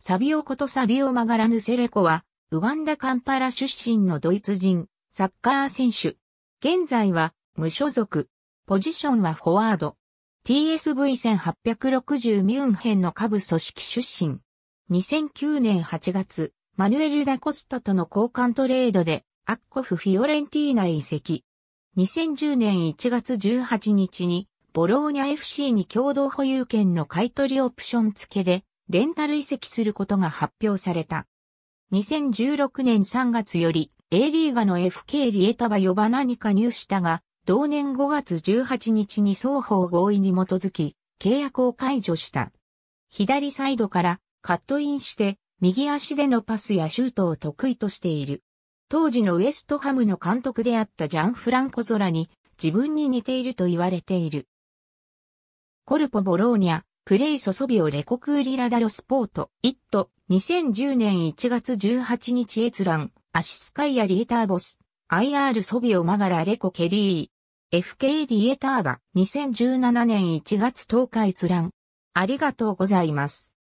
サビオことサビオマガラヌセレコは、ウガンダカンパラ出身のドイツ人、サッカー選手。現在は、無所属。ポジションはフォワード。TSV1860 ミュンヘンの下部組織出身。2009年8月、マヌエル・ダコスタとの交換トレードで、アッコフ・フィオレンティーナへ移籍。2010年1月18日に、ボローニャ FC に共同保有権の買取オプション付けで、レンタル移籍することが発表された。2016年3月より A リーガの FK リエタバヨバナに加入したが、同年5月18日に双方合意に基づき、契約を解除した。左サイドからカットインして、右足でのパスやシュートを得意としている。当時のウエストハムの監督であったジャン・フランコゾラに自分に似ていると言われている。コルポ・ボローニャ、プレイソソビオレコクーリラダロスポート、イット、2010年1月18日閲覧、アシスカイアリエターボス、IR ソビオマガラレコケリー、FK リエターバ、2017年1月10日閲覧。ありがとうございます。